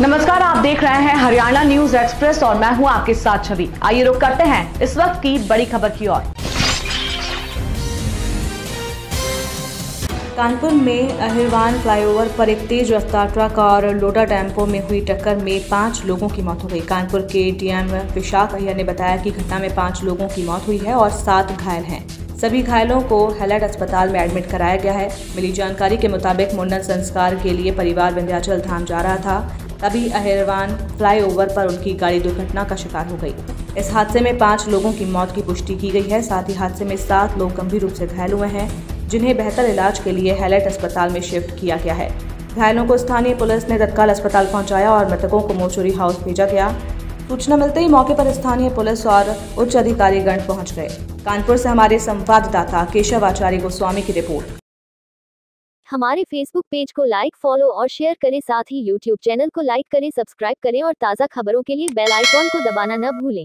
नमस्कार, आप देख रहे हैं हरियाणा न्यूज़ एक्सप्रेस और मैं हूँ आपके साथ छवि। आइए रुक करते हैं इस वक्त की बड़ी खबर की ओर। कानपुर में अहिरवान फ्लाईओवर पर एक तेज रफ्तार ट्रक और लोडा टेंपो में हुई टक्कर में पाँच लोगों की मौत हो गई। कानपुर के डीएम विशाख अय्यर ने बताया कि घटना में पाँच लोगों की मौत हुई है और सात घायल हैं। सभी घायलों को हेलेट अस्पताल में एडमिट कराया गया है। मिली जानकारी के मुताबिक मुंडन संस्कार के लिए परिवार विंध्याचल धाम जा रहा था। तभी अहिरवान फ्लाईओवर पर उनकी गाड़ी दुर्घटना का शिकार हो गई। इस हादसे में पाँच लोगों की मौत की पुष्टि की गई है। साथ ही हादसे में सात लोग गंभीर रूप से घायल हुए हैं, जिन्हें बेहतर इलाज के लिए हेलेट अस्पताल में शिफ्ट किया गया है। घायलों को स्थानीय पुलिस ने तत्काल अस्पताल पहुँचाया और मृतकों को मोचुरी हाउस भेजा गया। सूचना मिलते ही मौके पर स्थानीय पुलिस और उच्च अधिकारी गण पहुँच गए। कानपुर से हमारे संवाददाता केशव आचार्य गोस्वामी की रिपोर्ट। हमारे फेसबुक पेज को लाइक फॉलो और शेयर करें। साथ ही यूट्यूब चैनल को लाइक करें सब्सक्राइब करें और ताज़ा खबरों के लिए बेल आइकॉन को दबाना न भूलें।